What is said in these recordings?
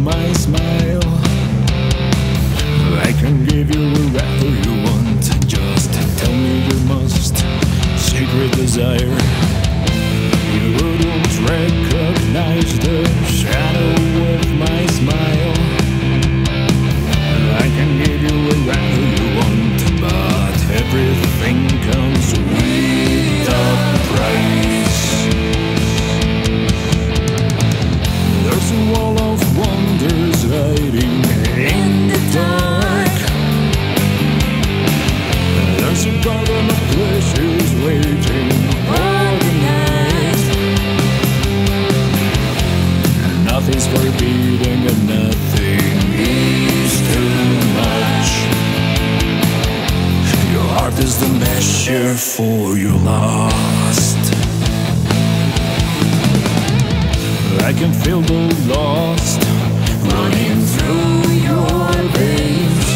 my smile. I can give you whatever you want. Just tell me your most secret desire. You wouldn't recognize the shadow of my smile. I can give you whatever you want But everything care for your lost. I can feel the lost running through your veins.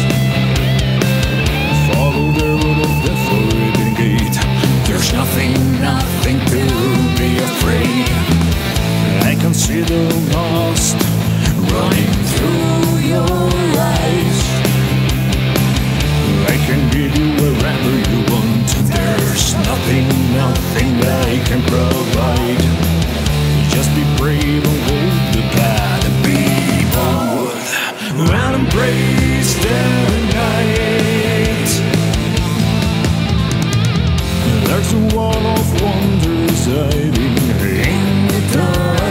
Follow the road of the forbidden gate. There's nothing, nothing to be afraid. I can see the lost running. There's a wall of wonders hiding in the dark.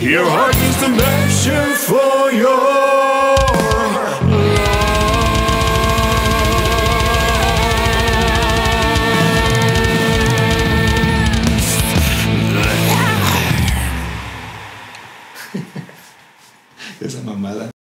Your heart is the measure for your